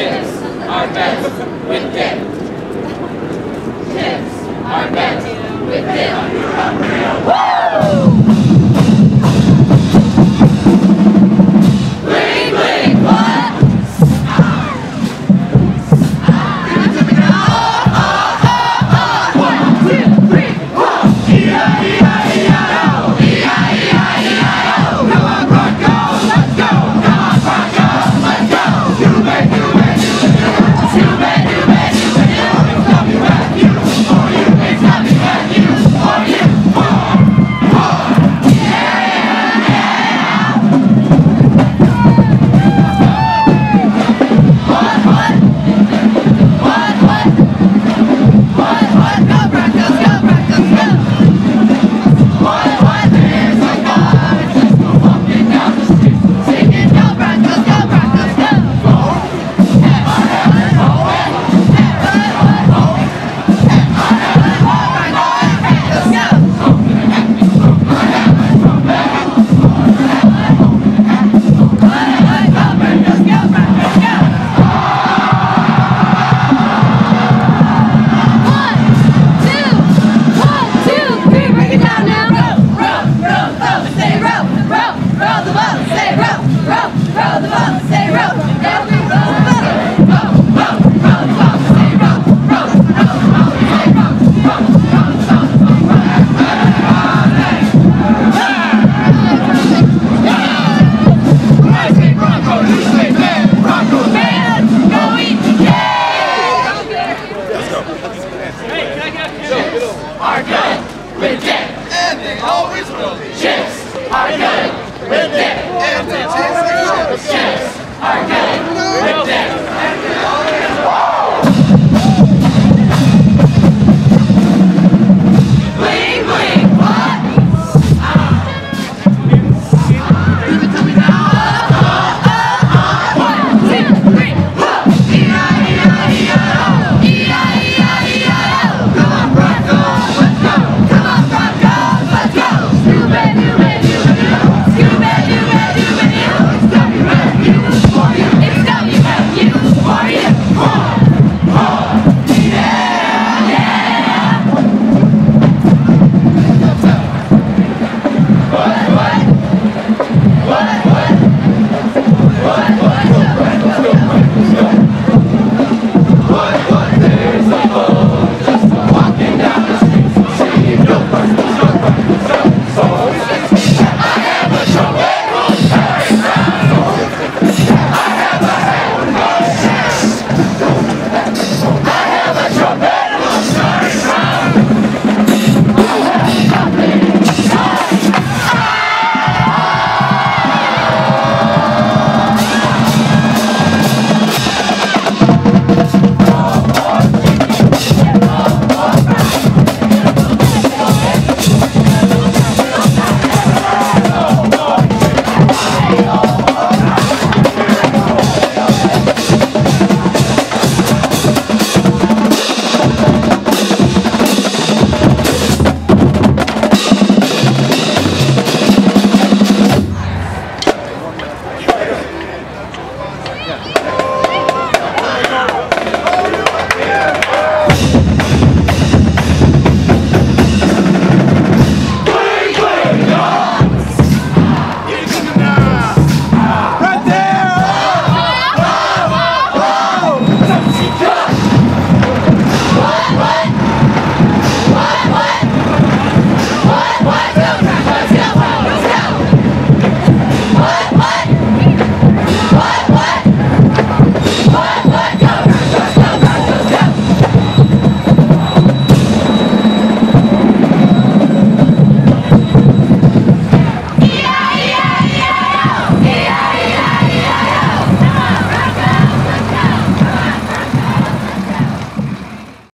Chips are best with dip. Chips are best with dip. Are good with dip. And they always will be. Chips are good with dip. And they taste like chips. Chips are good with dip.